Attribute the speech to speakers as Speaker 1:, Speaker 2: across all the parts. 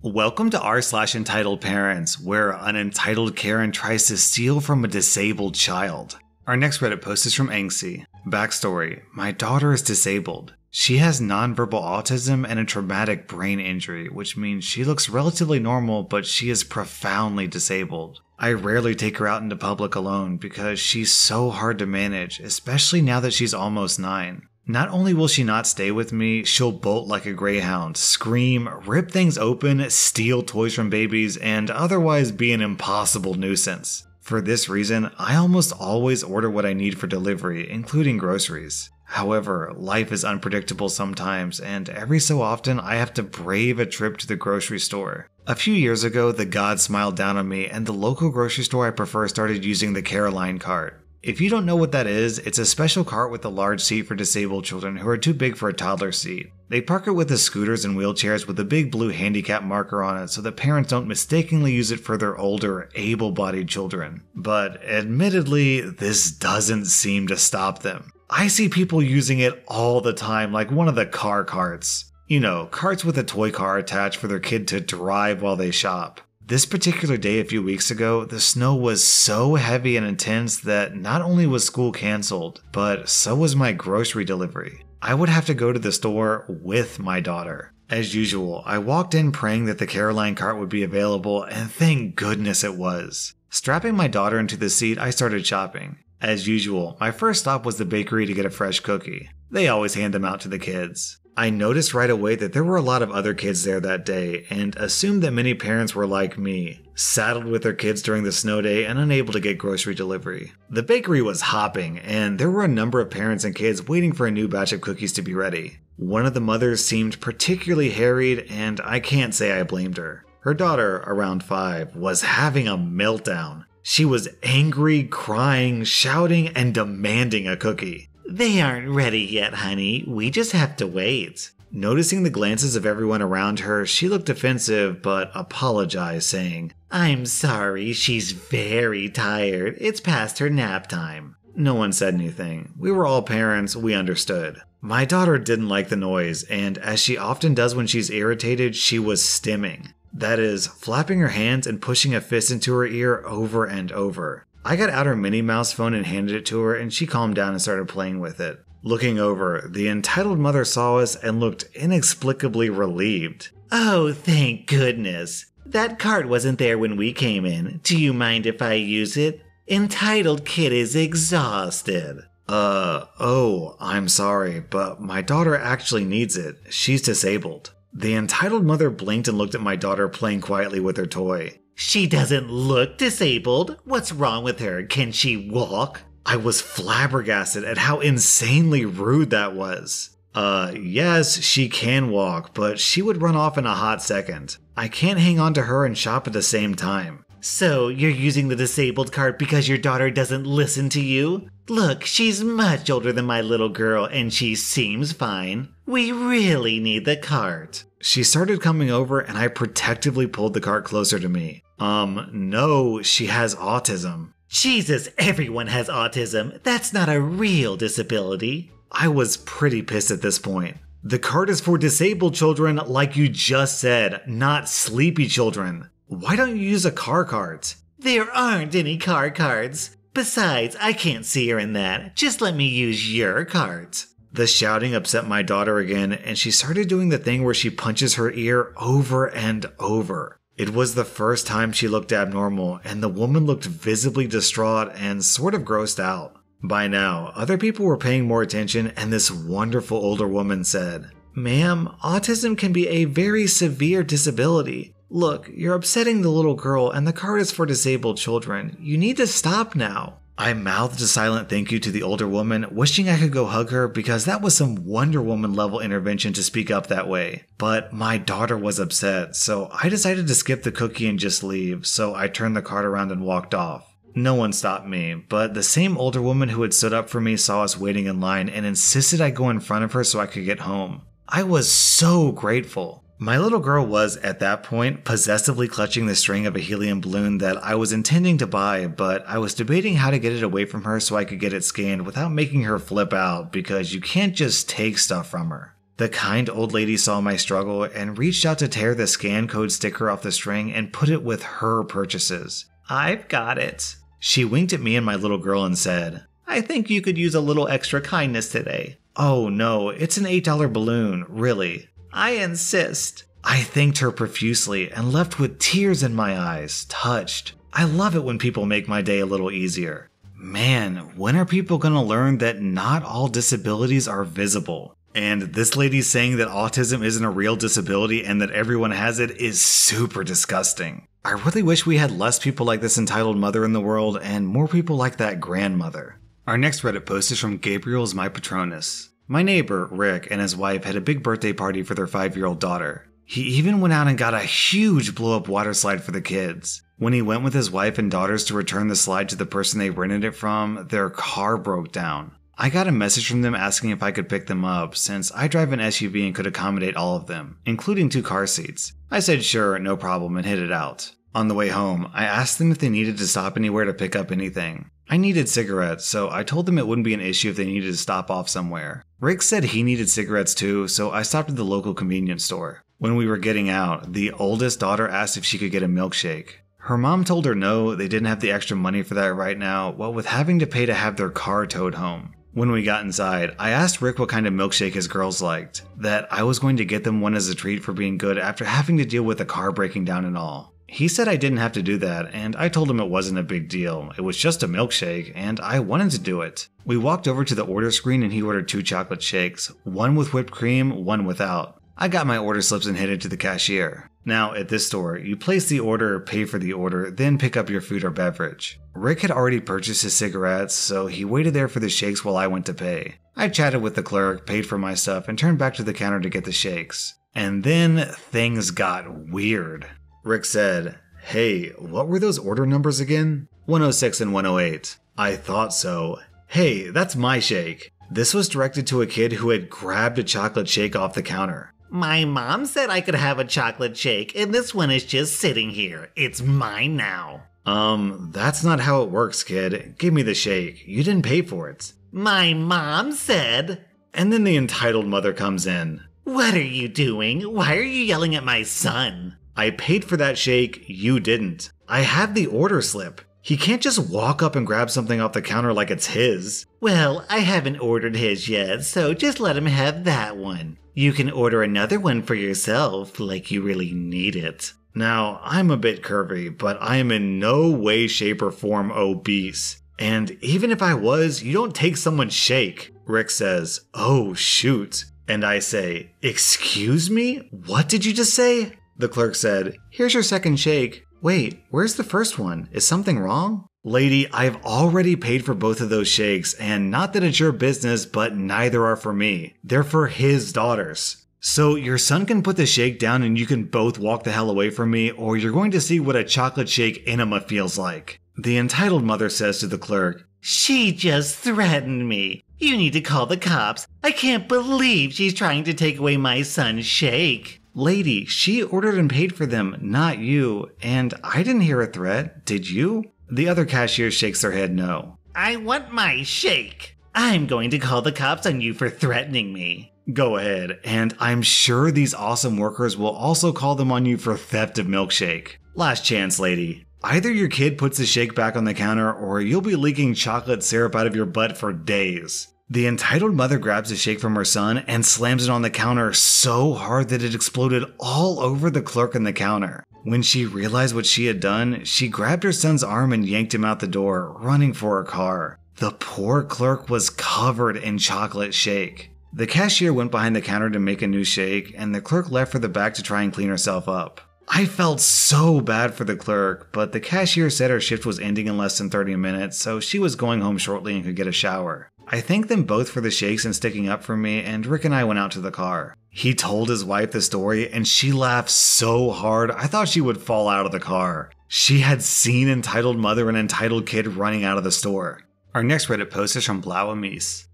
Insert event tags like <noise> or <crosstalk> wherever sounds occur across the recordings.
Speaker 1: Welcome to r slash entitled parents, where an entitled Karen tries to steal from a disabled child. Our next Reddit post is from Angsty. Backstory My daughter is disabled. She has nonverbal autism and a traumatic brain injury, which means she looks relatively normal, but she is profoundly disabled. I rarely take her out into public alone because she's so hard to manage, especially now that she's almost nine. Not only will she not stay with me, she'll bolt like a greyhound, scream, rip things open, steal toys from babies, and otherwise be an impossible nuisance. For this reason, I almost always order what I need for delivery, including groceries. However, life is unpredictable sometimes, and every so often I have to brave a trip to the grocery store. A few years ago, the gods smiled down on me, and the local grocery store I prefer started using the Caroline cart. If you don't know what that is, it's a special cart with a large seat for disabled children who are too big for a toddler seat. They park it with the scooters and wheelchairs with a big blue handicap marker on it so that parents don't mistakenly use it for their older, able bodied children. But admittedly, this doesn't seem to stop them. I see people using it all the time, like one of the car carts. You know, carts with a toy car attached for their kid to drive while they shop. This particular day a few weeks ago, the snow was so heavy and intense that not only was school canceled, but so was my grocery delivery. I would have to go to the store with my daughter. As usual, I walked in praying that the Caroline cart would be available, and thank goodness it was. Strapping my daughter into the seat, I started shopping. As usual, my first stop was the bakery to get a fresh cookie. They always hand them out to the kids. I noticed right away that there were a lot of other kids there that day and assumed that many parents were like me, saddled with their kids during the snow day and unable to get grocery delivery. The bakery was hopping, and there were a number of parents and kids waiting for a new batch of cookies to be ready. One of the mothers seemed particularly harried, and I can't say I blamed her. Her daughter, around five, was having a meltdown. She was angry, crying, shouting, and demanding a cookie. They aren't ready yet, honey. We just have to wait. Noticing the glances of everyone around her, she looked defensive but apologized, saying, I'm sorry, she's very tired. It's past her nap time. No one said anything. We were all parents, we understood. My daughter didn't like the noise, and as she often does when she's irritated, she was stimming. That is, flapping her hands and pushing a fist into her ear over and over. I got out her Minnie Mouse phone and handed it to her, and she calmed down and started playing with it. Looking over, the entitled mother saw us and looked inexplicably relieved. Oh, thank goodness. That cart wasn't there when we came in. Do you mind if I use it? Entitled kid is exhausted. Uh, oh, I'm sorry, but my daughter actually needs it. She's disabled. The entitled mother blinked and looked at my daughter playing quietly with her toy. She doesn't look disabled. What's wrong with her? Can she walk? I was flabbergasted at how insanely rude that was. Uh, yes, she can walk, but she would run off in a hot second. I can't hang on to her and shop at the same time. So, you're using the disabled cart because your daughter doesn't listen to you? Look, she's much older than my little girl and she seems fine. We really need the cart. She started coming over and I protectively pulled the cart closer to me. Um, no, she has autism. Jesus, everyone has autism. That's not a real disability. I was pretty pissed at this point. The cart is for disabled children, like you just said, not sleepy children. Why don't you use a car cart? There aren't any car carts. Besides, I can't see her in that. Just let me use your cart. The shouting upset my daughter again, and she started doing the thing where she punches her ear over and over. It was the first time she looked abnormal, and the woman looked visibly distraught and sort of grossed out. By now, other people were paying more attention, and this wonderful older woman said, Ma'am, autism can be a very severe disability. Look, you're upsetting the little girl, and the card is for disabled children. You need to stop now. I mouthed a silent thank you to the older woman, wishing I could go hug her because that was some Wonder Woman level intervention to speak up that way. But my daughter was upset, so I decided to skip the cookie and just leave, so I turned the cart around and walked off. No one stopped me, but the same older woman who had stood up for me saw us waiting in line and insisted I go in front of her so I could get home. I was so grateful. My little girl was, at that point, possessively clutching the string of a helium balloon that I was intending to buy, but I was debating how to get it away from her so I could get it scanned without making her flip out because you can't just take stuff from her. The kind old lady saw my struggle and reached out to tear the scan code sticker off the string and put it with her purchases. I've got it. She winked at me and my little girl and said, I think you could use a little extra kindness today. Oh no, it's an $8 balloon, really. I insist. I thanked her profusely and left with tears in my eyes, touched. I love it when people make my day a little easier. Man, when are people gonna learn that not all disabilities are visible? And this lady saying that autism isn't a real disability and that everyone has it is super disgusting. I really wish we had less people like this entitled mother in the world and more people like that grandmother. Our next Reddit post is from Gabriel's My Patronus. My neighbor, Rick, and his wife had a big birthday party for their five year old daughter. He even went out and got a huge blow up water slide for the kids. When he went with his wife and daughters to return the slide to the person they rented it from, their car broke down. I got a message from them asking if I could pick them up, since I drive an SUV and could accommodate all of them, including two car seats. I said sure, no problem, and hit it out. On the way home, I asked them if they needed to stop anywhere to pick up anything. I needed cigarettes, so I told them it wouldn't be an issue if they needed to stop off somewhere. Rick said he needed cigarettes too, so I stopped at the local convenience store. When we were getting out, the oldest daughter asked if she could get a milkshake. Her mom told her no, they didn't have the extra money for that right now, what with having to pay to have their car towed home. When we got inside, I asked Rick what kind of milkshake his girls liked, that I was going to get them one as a treat for being good after having to deal with the car breaking down and all. He said I didn't have to do that, and I told him it wasn't a big deal. It was just a milkshake, and I wanted to do it. We walked over to the order screen and he ordered two chocolate shakes, one with whipped cream, one without. I got my order slips and handed it to the cashier. Now, at this store, you place the order, pay for the order, then pick up your food or beverage. Rick had already purchased his cigarettes, so he waited there for the shakes while I went to pay. I chatted with the clerk, paid for my stuff, and turned back to the counter to get the shakes. And then things got weird. Rick said, Hey, what were those order numbers again? 106 and 108. I thought so. Hey, that's my shake. This was directed to a kid who had grabbed a chocolate shake off the counter.
Speaker 2: My mom said I could have a chocolate shake, and this one is just sitting here. It's mine now.
Speaker 1: Um, that's not how it works, kid. Give me the shake. You didn't pay for it.
Speaker 2: My mom said.
Speaker 1: And then the entitled mother comes in.
Speaker 2: What are you doing? Why are you yelling at my son?
Speaker 1: I paid for that shake, you didn't. I have the order slip. He can't just walk up and grab something off the counter like it's his.
Speaker 2: Well, I haven't ordered his yet, so just let him have that one. You can order another one for yourself, like you really need it.
Speaker 1: Now, I'm a bit curvy, but I am in no way, shape, or form obese. And even if I was, you don't take someone's shake. Rick says, Oh, shoot. And I say, Excuse me? What did you just say? The clerk said, Here's your second shake. Wait, where's the first one? Is something wrong? Lady, I've already paid for both of those shakes, and not that it's your business, but neither are for me. They're for his daughters. So your son can put the shake down and you can both walk the hell away from me, or you're going to see what a chocolate shake enema feels like. The entitled mother says to the clerk,
Speaker 2: She just threatened me. You need to call the cops. I can't believe she's trying to take away my son's shake.
Speaker 1: Lady, she ordered and paid for them, not you. And I didn't hear a threat, did you? The other cashier shakes her head no.
Speaker 2: I want my shake. I'm going to call the cops on you for threatening me.
Speaker 1: Go ahead, and I'm sure these awesome workers will also call them on you for theft of milkshake. Last chance, lady. Either your kid puts the shake back on the counter, or you'll be leaking chocolate syrup out of your butt for days. The entitled mother grabs a shake from her son and slams it on the counter so hard that it exploded all over the clerk and the counter. When she realized what she had done, she grabbed her son's arm and yanked him out the door, running for her car. The poor clerk was covered in chocolate shake. The cashier went behind the counter to make a new shake, and the clerk left for the back to try and clean herself up. I felt so bad for the clerk, but the cashier said her shift was ending in less than 30 minutes, so she was going home shortly and could get a shower. I thanked them both for the shakes and sticking up for me, and Rick and I went out to the car. He told his wife the story, and she laughed so hard I thought she would fall out of the car. She had seen entitled mother and entitled kid running out of the store. Our next Reddit post is from Blaue.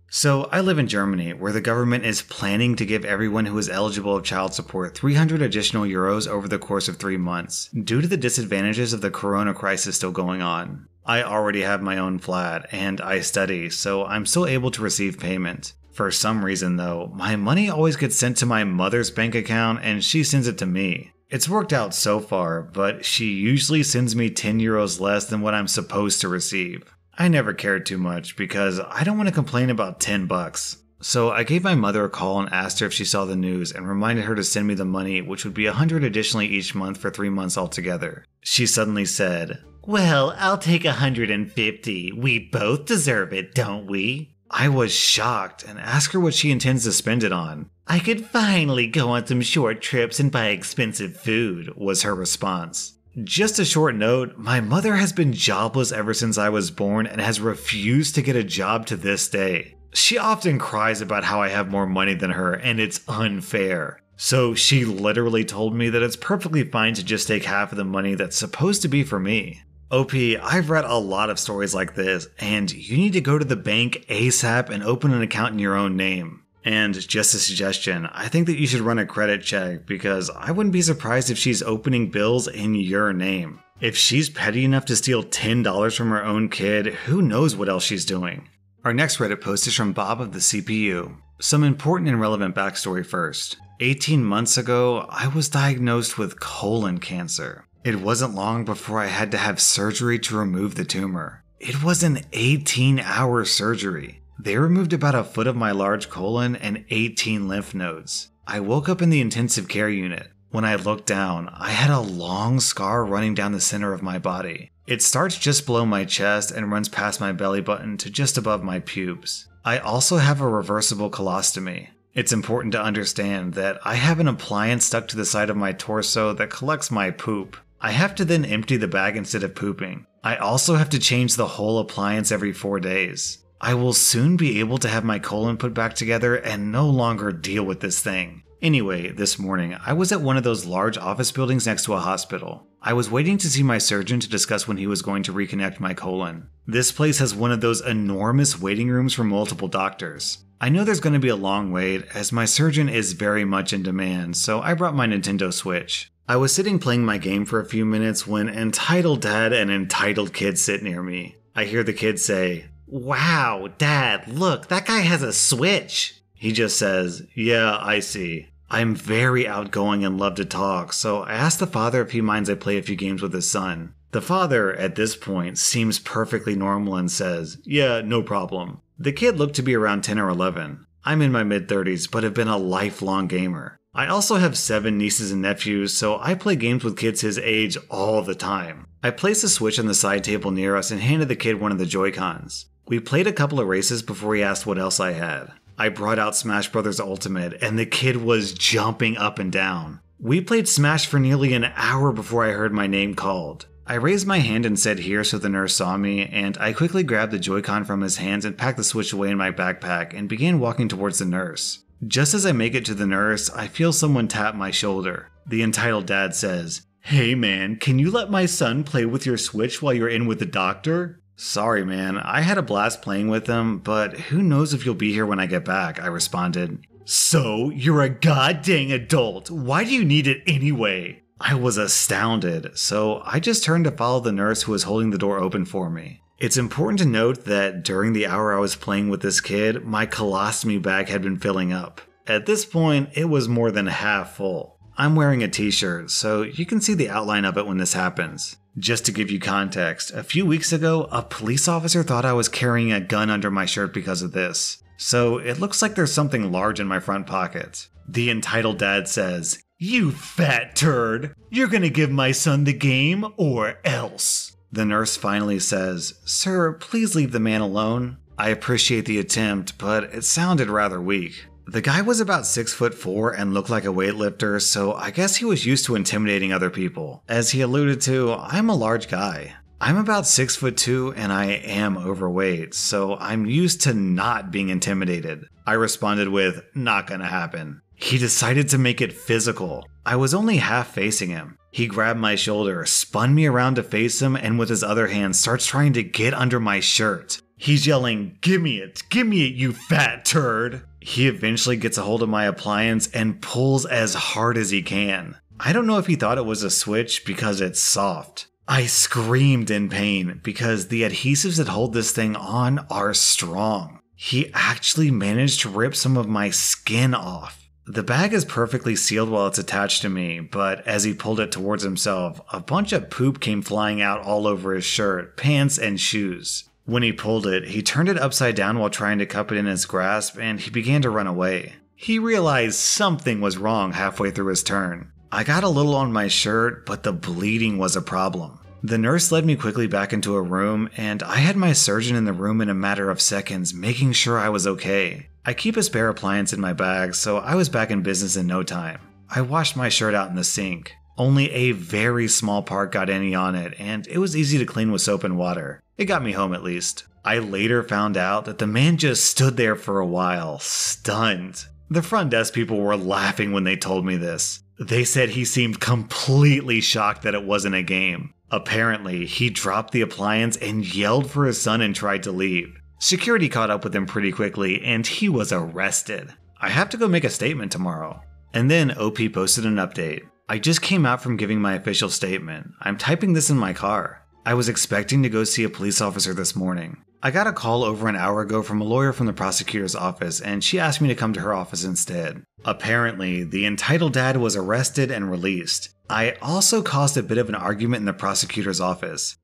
Speaker 1: So, I live in Germany, where the government is planning to give everyone who is eligible of child support 300 additional euros over the course of three months, due to the disadvantages of the corona crisis still going on. I already have my own flat, and I study, so I'm still able to receive payment. For some reason, though, my money always gets sent to my mother's bank account and she sends it to me. It's worked out so far, but she usually sends me 10 euros less than what I'm supposed to receive. I never cared too much because I don't want to complain about 10 bucks. So I gave my mother a call and asked her if she saw the news and reminded her to send me the money, which would be 100 additionally each month for 3 months altogether. She suddenly said,
Speaker 2: Well, I'll take 150. We both deserve it, don't we?
Speaker 1: I was shocked and asked her what she intends to spend it on.
Speaker 2: I could finally go on some short trips and buy expensive food,
Speaker 1: was her response. Just a short note my mother has been jobless ever since I was born and has refused to get a job to this day. She often cries about how I have more money than her and it's unfair. So she literally told me that it's perfectly fine to just take half of the money that's supposed to be for me. OP, I've read a lot of stories like this, and you need to go to the bank ASAP and open an account in your own name. And just a suggestion, I think that you should run a credit check because I wouldn't be surprised if she's opening bills in your name. If she's petty enough to steal $10 from her own kid, who knows what else she's doing? Our next Reddit post is from Bob of the CPU. Some important and relevant backstory first. 18 months ago, I was diagnosed with colon cancer. It wasn't long before I had to have surgery to remove the tumor. It was an 18 hour surgery. They removed about a foot of my large colon and 18 lymph nodes. I woke up in the intensive care unit. When I looked down, I had a long scar running down the center of my body. It starts just below my chest and runs past my belly button to just above my pubes. I also have a reversible colostomy. It's important to understand that I have an appliance stuck to the side of my torso that collects my poop. I have to then empty the bag instead of pooping. I also have to change the whole appliance every four days. I will soon be able to have my colon put back together and no longer deal with this thing. Anyway, this morning, I was at one of those large office buildings next to a hospital. I was waiting to see my surgeon to discuss when he was going to reconnect my colon. This place has one of those enormous waiting rooms for multiple doctors. I know there's going to be a long wait, as my surgeon is very much in demand, so I brought my Nintendo Switch. I was sitting playing my game for a few minutes when entitled dad and entitled kid sit near me. I hear the kid say,
Speaker 2: Wow, dad, look, that guy has a Switch.
Speaker 1: He just says, Yeah, I see. I'm very outgoing and love to talk, so I ask the father if he minds I play a few games with his son. The father, at this point, seems perfectly normal and says, Yeah, no problem. The kid looked to be around 10 or 11. I'm in my mid 30s, but have been a lifelong gamer. I also have seven nieces and nephews, so I play games with kids his age all the time. I placed a Switch on the side table near us and handed the kid one of the Joy-Cons. We played a couple of races before he asked what else I had. I brought out Smash Bros. Ultimate, and the kid was jumping up and down. We played Smash for nearly an hour before I heard my name called. I raised my hand and said here so the nurse saw me, and I quickly grabbed the Joy-Con from his hands and packed the Switch away in my backpack and began walking towards the nurse. Just as I make it to the nurse, I feel someone tap my shoulder. The entitled dad says, Hey man, can you let my son play with your Switch while you're in with the doctor? Sorry, man, I had a blast playing with him, but who knows if you'll be here when I get back, I responded.
Speaker 2: So, you're a goddamn adult. Why do you need it anyway?
Speaker 1: I was astounded, so I just turned to follow the nurse who was holding the door open for me. It's important to note that during the hour I was playing with this kid, my colostomy bag had been filling up. At this point, it was more than half full. I'm wearing a t shirt, so you can see the outline of it when this happens. Just to give you context, a few weeks ago, a police officer thought I was carrying a gun under my shirt because of this. So it looks like there's something large in my front pocket. The entitled dad says,
Speaker 2: You fat turd! You're gonna give my son the game or else.
Speaker 1: The nurse finally says, Sir, please leave the man alone. I appreciate the attempt, but it sounded rather weak. The guy was about 6 foot 4 and looked like a weightlifter, so I guess he was used to intimidating other people. As he alluded to, I'm a large guy. I'm about 6 foot 2 and I am overweight, so I'm used to not being intimidated. I responded with, not gonna happen. He decided to make it physical. I was only half facing him. He grabbed my shoulder, spun me around to face him, and with his other hand starts trying to get under my shirt. He's yelling, Gimme it, gimme it, you fat turd! He eventually gets a hold of my appliance and pulls as hard as he can. I don't know if he thought it was a switch because it's soft. I screamed in pain because the adhesives that hold this thing on are strong. He actually managed to rip some of my skin off. The bag is perfectly sealed while it's attached to me, but as he pulled it towards himself, a bunch of poop came flying out all over his shirt, pants, and shoes. When he pulled it, he turned it upside down while trying to cup it in his grasp, and he began to run away. He realized something was wrong halfway through his turn. I got a little on my shirt, but the bleeding was a problem. The nurse led me quickly back into a room, and I had my surgeon in the room in a matter of seconds, making sure I was okay. I keep a spare appliance in my bag, so I was back in business in no time. I washed my shirt out in the sink. Only a very small part got any on it, and it was easy to clean with soap and water. It got me home at least. I later found out that the man just stood there for a while, stunned. The front desk people were laughing when they told me this. They said he seemed completely shocked that it wasn't a game. Apparently, he dropped the appliance and yelled for his son and tried to leave. Security caught up with him pretty quickly, and he was arrested. I have to go make a statement tomorrow. And then OP posted an update. I just came out from giving my official statement. I'm typing this in my car. I was expecting to go see a police officer this morning. I got a call over an hour ago from a lawyer from the prosecutor's office, and she asked me to come to her office instead. Apparently, the entitled dad was arrested and released. I also caused a bit of an argument in the prosecutor's office.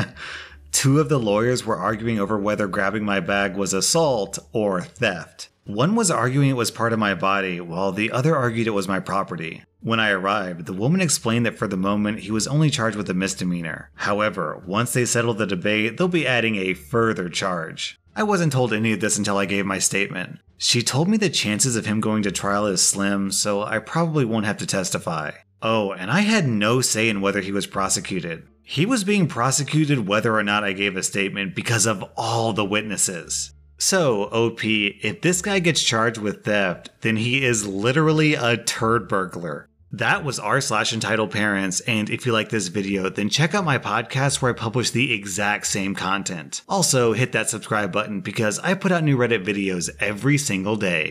Speaker 1: <laughs> Two of the lawyers were arguing over whether grabbing my bag was assault or theft. One was arguing it was part of my body, while the other argued it was my property. When I arrived, the woman explained that for the moment he was only charged with a misdemeanor. However, once they settle the debate, they'll be adding a further charge. I wasn't told any of this until I gave my statement. She told me the chances of him going to trial is slim, so I probably won't have to testify. Oh, and I had no say in whether he was prosecuted. He was being prosecuted whether or not I gave a statement because of all the witnesses. So, OP, if this guy gets charged with theft, then he is literally a turd burglar. That was r slash entitled parents, and if you like this video, then check out my podcast where I publish the exact same content. Also, hit that subscribe button because I put out new Reddit videos every single day.